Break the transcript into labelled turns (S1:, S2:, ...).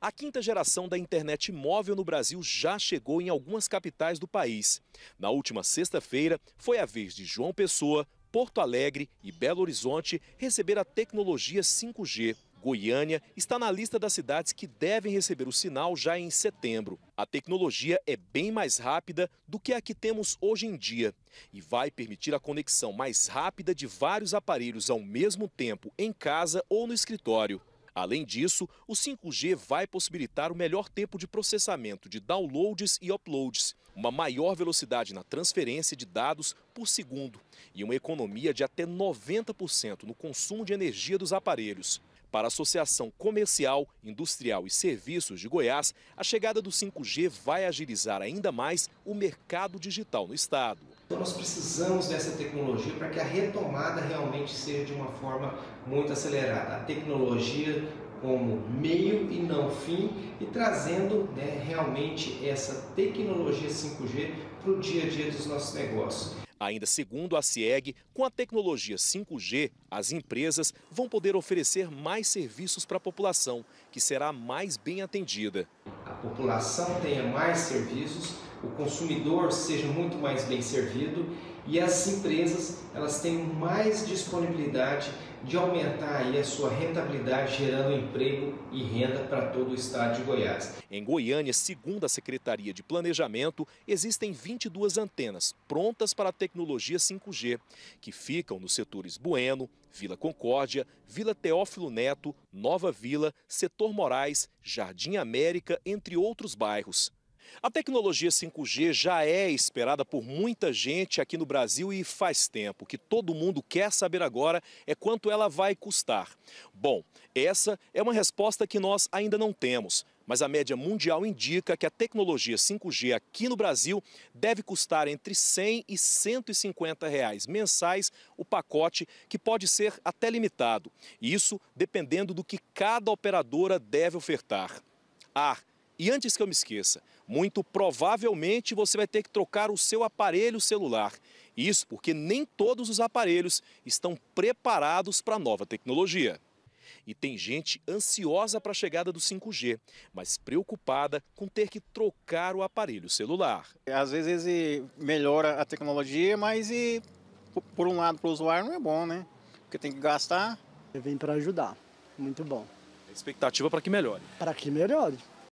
S1: A quinta geração da internet móvel no Brasil já chegou em algumas capitais do país. Na última sexta-feira, foi a vez de João Pessoa, Porto Alegre e Belo Horizonte receber a tecnologia 5G. Goiânia está na lista das cidades que devem receber o sinal já em setembro. A tecnologia é bem mais rápida do que a que temos hoje em dia e vai permitir a conexão mais rápida de vários aparelhos ao mesmo tempo em casa ou no escritório. Além disso, o 5G vai possibilitar o melhor tempo de processamento de downloads e uploads, uma maior velocidade na transferência de dados por segundo e uma economia de até 90% no consumo de energia dos aparelhos. Para a Associação Comercial, Industrial e Serviços de Goiás, a chegada do 5G vai agilizar ainda mais o mercado digital no estado.
S2: Então nós precisamos dessa tecnologia para que a retomada realmente seja de uma forma muito acelerada. A tecnologia como meio e não fim e trazendo né, realmente essa tecnologia 5G para o dia a dia dos nossos negócios.
S1: Ainda segundo a CIEG, com a tecnologia 5G, as empresas vão poder oferecer mais serviços para a população, que será mais bem atendida.
S2: A população tenha mais serviços, o consumidor seja muito mais bem servido e as empresas elas tenham mais disponibilidade de aumentar aí a sua rentabilidade, gerando emprego e renda para todo o estado de Goiás.
S1: Em Goiânia, segundo a Secretaria de Planejamento, existem 22 antenas prontas para a tecnologia 5G, que ficam nos setores Bueno, Vila Concórdia, Vila Teófilo Neto, Nova Vila, Setor Moraes, Jardim América, entre outros bairros. A tecnologia 5G já é esperada por muita gente aqui no Brasil e faz tempo. O que todo mundo quer saber agora é quanto ela vai custar. Bom, essa é uma resposta que nós ainda não temos, mas a média mundial indica que a tecnologia 5G aqui no Brasil deve custar entre 100 e 150 reais mensais o pacote, que pode ser até limitado. Isso dependendo do que cada operadora deve ofertar. Ah, e antes que eu me esqueça, muito provavelmente você vai ter que trocar o seu aparelho celular. Isso porque nem todos os aparelhos estão preparados para a nova tecnologia. E tem gente ansiosa para a chegada do 5G, mas preocupada com ter que trocar o aparelho celular.
S3: Às vezes melhora a tecnologia, mas e, por um lado para o usuário não é bom, né? Porque tem que gastar.
S4: Vem para ajudar, muito bom.
S1: A expectativa para que melhore.
S4: Para que melhore.